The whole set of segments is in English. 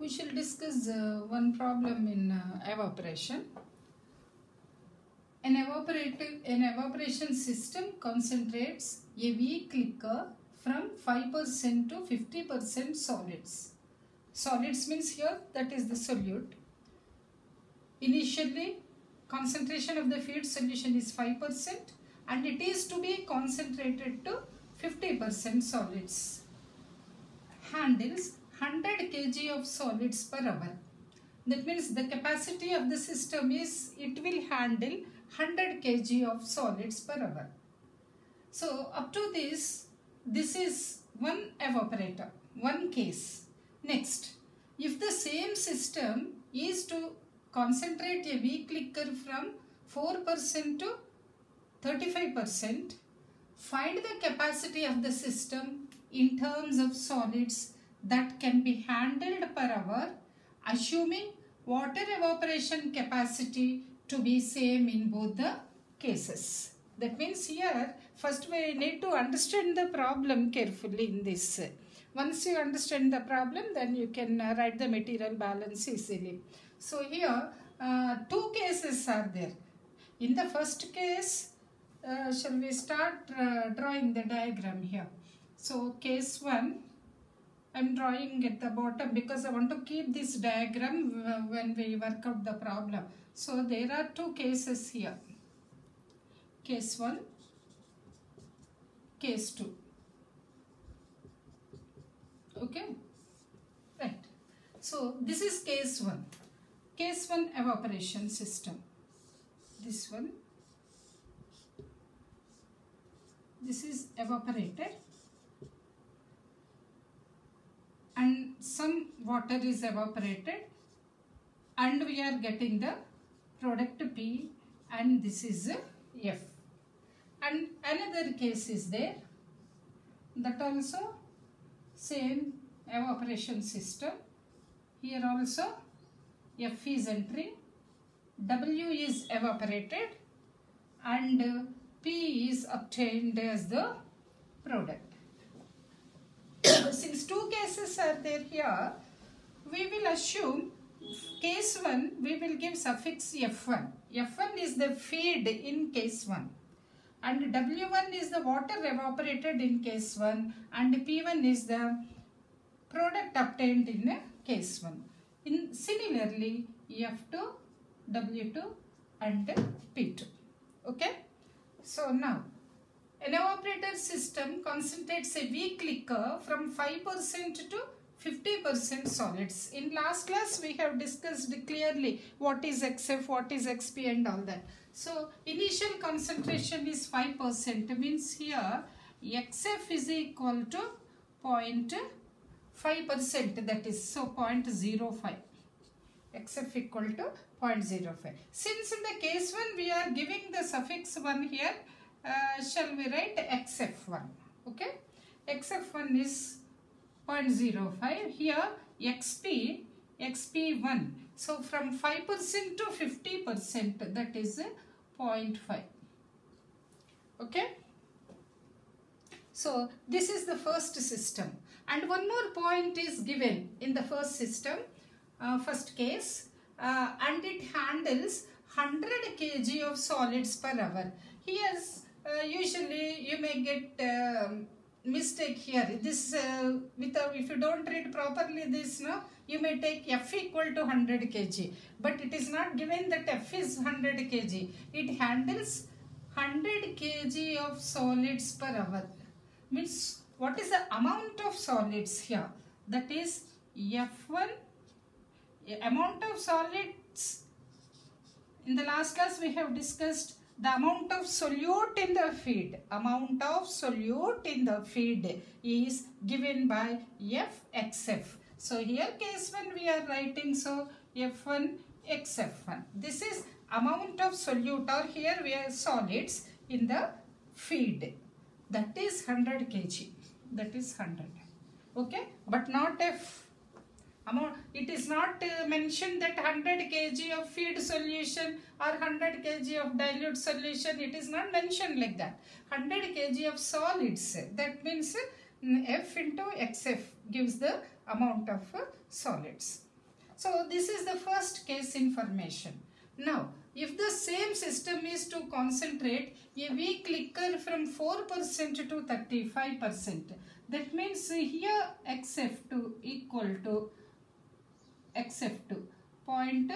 we shall discuss uh, one problem in uh, evaporation. An, evaporative, an evaporation system concentrates a weak liquor from 5% to 50% solids. Solids means here that is the solute. Initially concentration of the feed solution is 5% and it is to be concentrated to 50% solids. Handles 100 kg of solids per hour. That means the capacity of the system is it will handle 100 kg of solids per hour. So up to this, this is one evaporator, one case. Next, if the same system is to concentrate a weak liquor from 4% to 35%, find the capacity of the system in terms of solids that can be handled per hour assuming water evaporation capacity to be same in both the cases. That means here first we need to understand the problem carefully in this. Once you understand the problem then you can uh, write the material balance easily. So here uh, two cases are there. In the first case uh, shall we start uh, drawing the diagram here. So case 1 I am drawing at the bottom because I want to keep this diagram uh, when we work out the problem. So there are two cases here. Case 1, case 2. Okay, right. So this is case 1. Case 1 evaporation system. This one. This is evaporated and some water is evaporated and we are getting the product P and this is F. And another case is there that also same evaporation system. Here also F is entering, W is evaporated and P is obtained as the product. Since two cases are there here, we will assume case 1 we will give suffix F1. F1 is the feed in case 1 and W1 is the water evaporated in case 1 and P1 is the product obtained in case 1. In similarly F2, W2 and P2. Okay. So now an evaporator system concentrates a weak liquor from 5% to 50% solids. In last class we have discussed clearly what is XF, what is XP and all that. So initial concentration is 5% means here XF is equal to 0.5% that is so 0.05. XF equal to 0.05. Since in the case 1 we are giving the suffix 1 here uh, shall we write XF1 okay. XF1 is 0.05 here XP XP1 so from 5% to 50% that is 0.5 okay. So this is the first system. And one more point is given in the first system uh, first case. Uh, and it handles 100 kg of solids per hour. Here uh, usually you may get uh, mistake here. This uh, without if you don't read properly this no you may take f equal to 100 kg. But it is not given that f is 100 kg. It handles 100 kg of solids per hour. Means what is the amount of solids here? That is f1 amount of solids in the last class we have discussed the amount of solute in the feed amount of solute in the feed is given by fxf so here case 1 we are writing so f1 xf1 this is amount of solute or here we are solids in the feed. That is 100 kg. That is 100 okay? But not f amount it is not uh, mentioned that 100 kg of feed solution or 100 kg of dilute solution. It is not mentioned like that. 100 kg of solids that means uh, f into xf gives the amount of uh, solids. So this is the first case information. Now, if the same system is to concentrate a weak liquor from 4% to 35%, that means here XF2 equal to XF2 point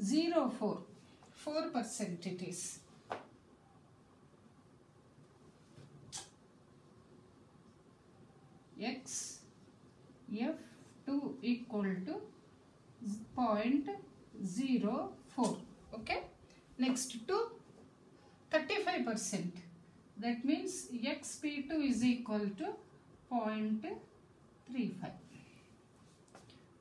0.04 4% it is. X F2 equal to 0.04 okay? Next to 35% that means xp2 is equal to 0.35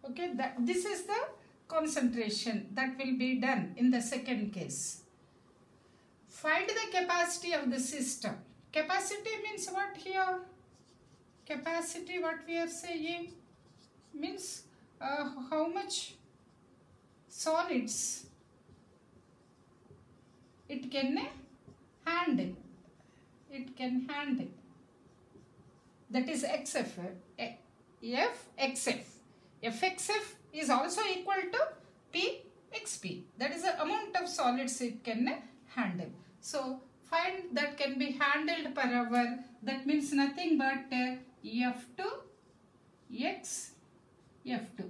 okay that this is the concentration that will be done in the second case. Find the capacity of the system. Capacity means what here? Capacity what we are saying means uh, how much solids it can handle. It can handle. That is xf f xf fxf is also equal to p xp that is the amount of solids it can handle. So find that can be handled per hour. That means nothing but uh, f2 x f2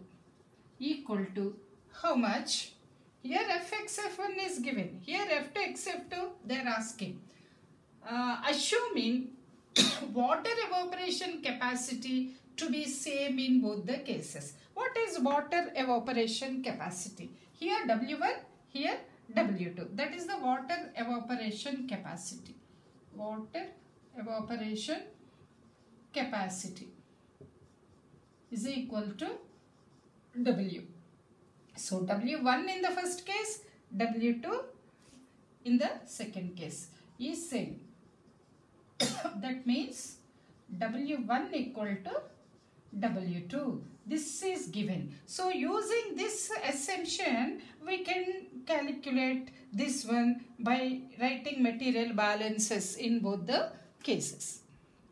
equal to how much? Here fxf1 is given. Here f2 xf2 they are asking. Uh, assuming water evaporation capacity to be same in both the cases what is water evaporation capacity here w1 here w2 that is the water evaporation capacity water evaporation capacity is equal to W. So W1 in the first case, W2 in the second case is same. that means W1 equal to W2. This is given. So using this assumption, we can calculate this one by writing material balances in both the cases.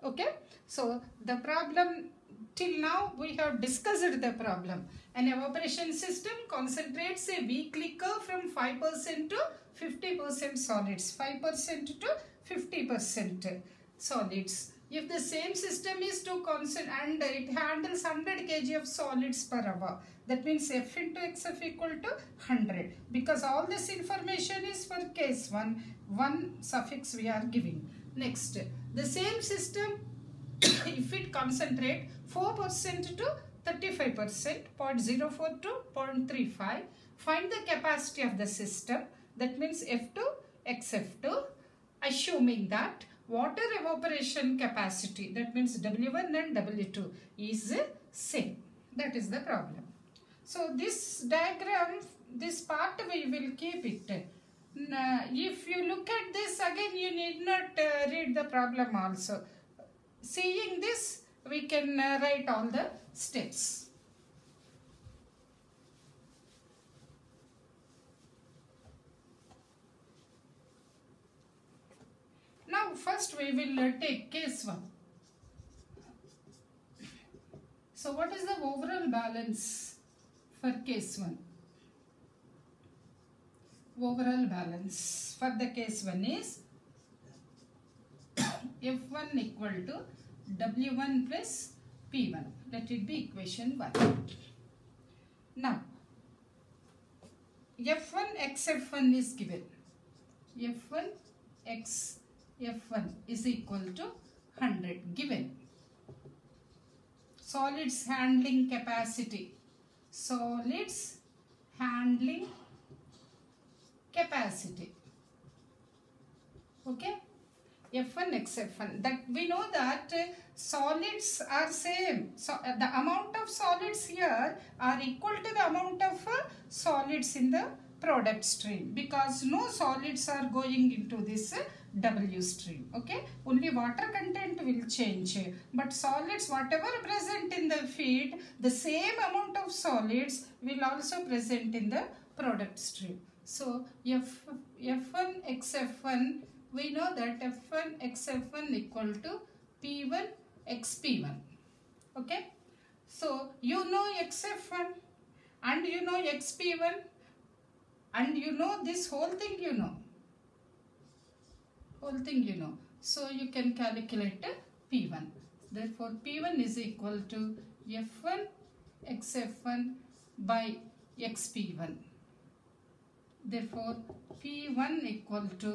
Okay. So the problem till now we have discussed the problem. An evaporation system concentrates a weak liquor from 5% to 50% solids. 5% to 50% solids. If the same system is to concentrate and it handles 100 kg of solids per hour, that means F into XF equal to 100. Because all this information is for case 1, 1 suffix we are giving. Next, the same system if it concentrate 4% to 35%, 0.04 to 0.35, find the capacity of the system. That means F2, XF2, assuming that water evaporation capacity, that means W1 and W2 is same. That is the problem. So this diagram, this part we will keep it. if you look at this again, you need not uh, read the problem also seeing this we can uh, write all the steps. Now first we will uh, take case 1. So what is the overall balance for case 1? Overall balance for the case 1 is F1 equal to W1 plus P1. Let it be equation 1. Now, F1 x F1 is given. F1 x F1 is equal to 100 given. Solids handling capacity. Solids handling capacity. Okay. F1 x F1 that we know that uh, solids are same so uh, the amount of solids here are equal to the amount of uh, solids in the product stream because no solids are going into this W stream okay only water content will change but solids whatever present in the feed the same amount of solids will also present in the product stream so F, F1 x F1 we know that F1 x F1 equal to P1 x P1. Okay. So, you know x F1. and you know xp1 and you know this whole thing you know. Whole thing you know. So you can calculate p1 therefore p1 is equal to f1 xf1 by xp1 therefore p1 equal to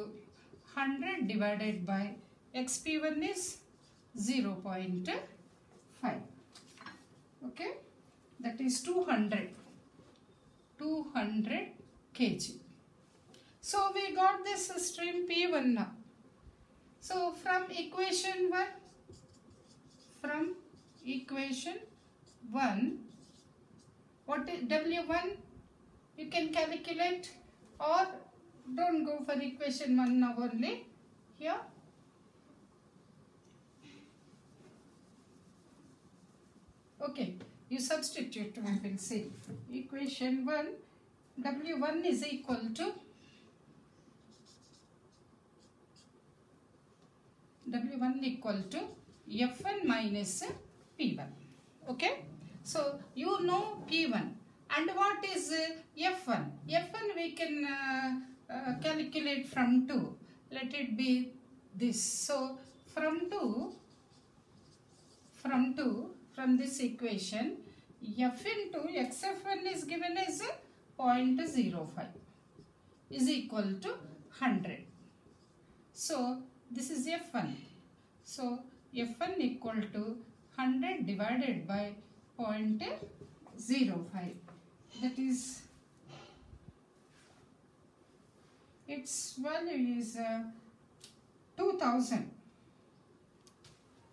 100 divided by xp1 is 0 0.5 okay? That is 200 200 kg so we got this stream p1 now. So from equation 1 from equation 1 what is w1 you can calculate or don't go for equation 1 now only. Here. Okay you substitute we will see equation 1 w1 is equal to w1 equal to f1 minus p1 okay? So you know p1 and what is uh, f1 f1 we can uh, uh, calculate from 2 let it be this. So from 2 from 2 from this equation f into xf1 is given as 0.05 is equal to 100 so this is f1 so f1 equal to 100 divided by 0.05 that is its value is uh, 2000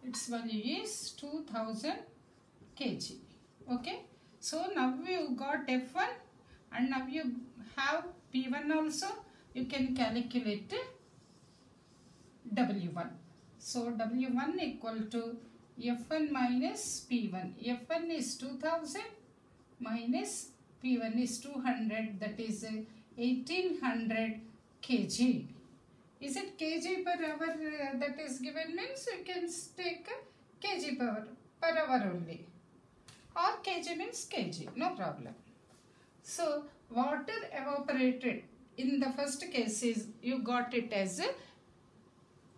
its value is 2000 kg. Okay? So now you got f1 and now you have p1 also you can calculate w1 so w1 equal to f1 minus p1 f1 is 2000 minus p1 is 200 that is uh, 1800 kg. Is it kg per hour uh, that is given means you can take kg per, per hour only. Or kg means kg no problem so water evaporated in the first case is you got it as uh,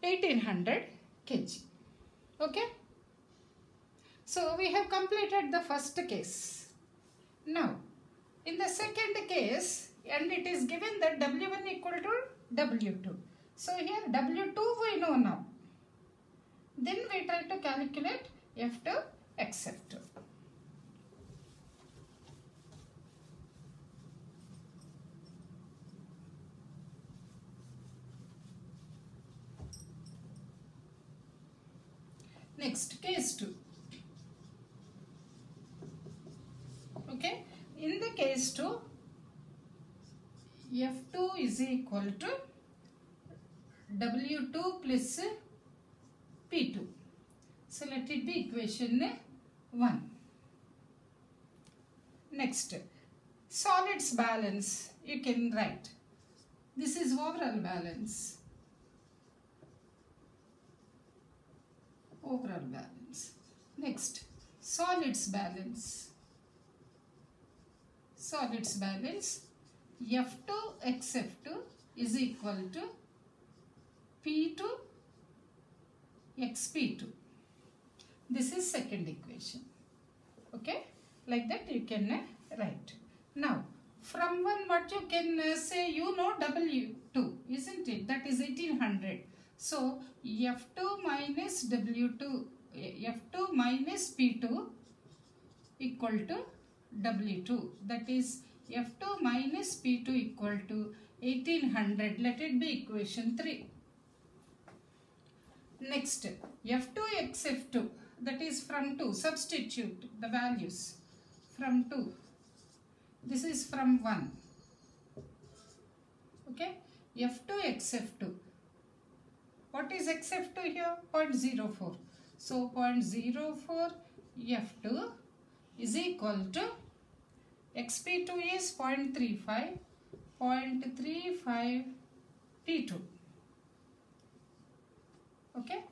1800 kg. Okay? So we have completed the first case. Now in the second case and it is given that w1 equal to w2 so here w2 we know now. Then we try to calculate f2 xf2 Next, case 2. Okay, in the case 2, F2 is equal to W2 plus P2. So, let it be equation 1. Next, solids balance you can write. This is overall balance. Overall balance. Next, solids balance. Solids balance F2 XF2 is equal to P2 XP2. This is second equation. Okay, like that you can uh, write. Now, from one what you can uh, say you know W2 isn't it? That is 1800. So, F2 minus W2, F2 minus P2 equal to W2. That is F2 minus P2 equal to 1800. Let it be equation 3. Next, F2 x F2 that is from 2. Substitute the values from 2. This is from 1. Okay. F2 x F2 what is xf2 here? 0.04. So 0.04 f2 is equal to xp2 is 0.35, 0.35 p2. Okay.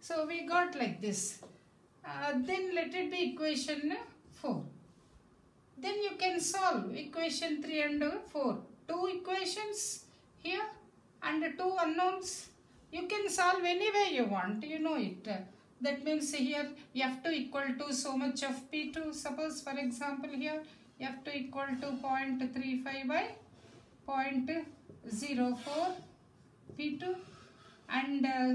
So we got like this. Uh, then let it be equation 4. then you can solve equation 3 and 4 two equations here and two unknowns you can solve any way you want you know it. That means here f2 equal to so much of p2 suppose for example here f2 equal to 0.35 by 0.04 p2 and uh,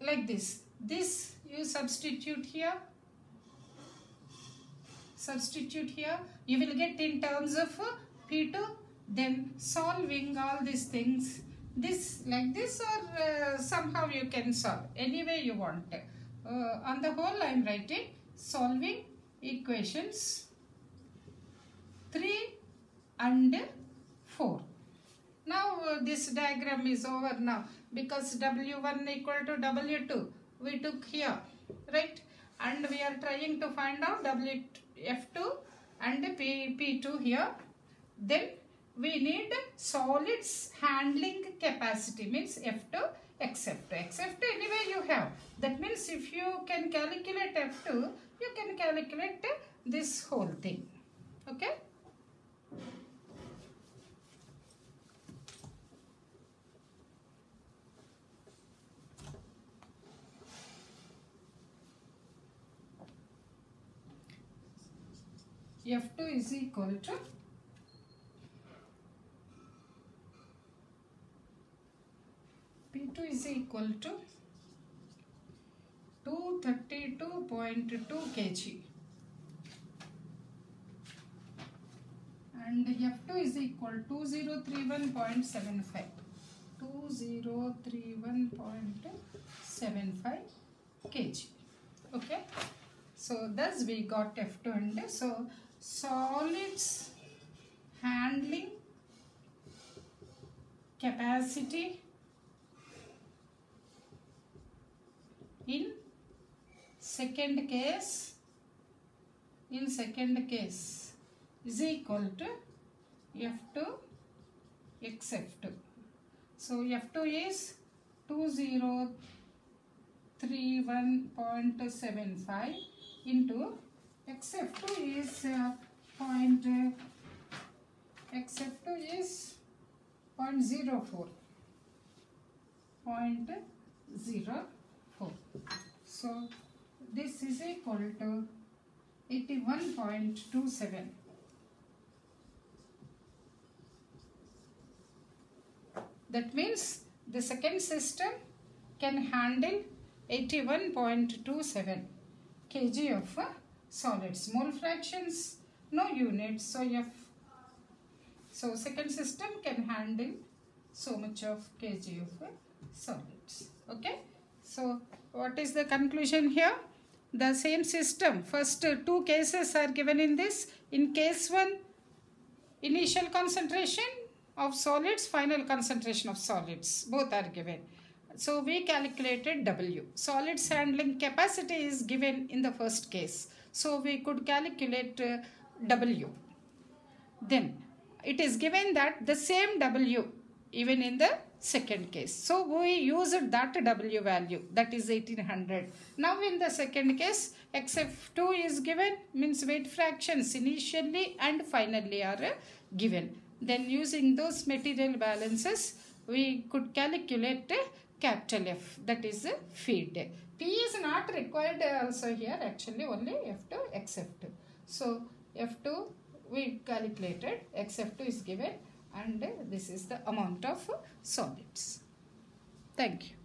like this. This you substitute here. Substitute here. You will get in terms of p2 then solving all these things. This like this or uh, somehow you can solve any way you want. Uh, on the whole i am writing solving equations 3 and 4 now uh, this diagram is over now because w1 equal to w2 we took here right? And we are trying to find out w f2 and p, p2 here. Then we need solids handling capacity means f2 xf2 xf2 anyway you have. That means if you can calculate f2 you can calculate this whole thing. Okay? F2 is equal to P2 is equal to 232.2 kg. And F2 is equal to 2031.75 2031.75 kg. Okay? So thus we got F2 and so solids handling capacity in second case in second case is equal to F2 XF2 so F2 is 2031.75 into XF2 is uh, point uh, XF2 is point zero four point zero four. So this is equal to eighty one point two seven. That means the second system can handle 81.27 kg of uh, solids. Mole fractions, no units. So F. So second system can handle so much of kg of uh, solids. Okay. So what is the conclusion here? The same system. First uh, two cases are given in this. In case one, initial concentration of solids, final concentration of solids. Both are given. So we calculated W. Solids handling capacity is given in the first case. So we could calculate uh, W. Then it is given that the same W even in the second case. So we used that W value that is 1800. Now in the second case XF2 is given means weight fractions initially and finally are given. Then using those material balances we could calculate capital F that is feed. P is not required also here actually only F2 XF2. So F2 we calculated XF2 is given and uh, this is the amount of solids. Thank you.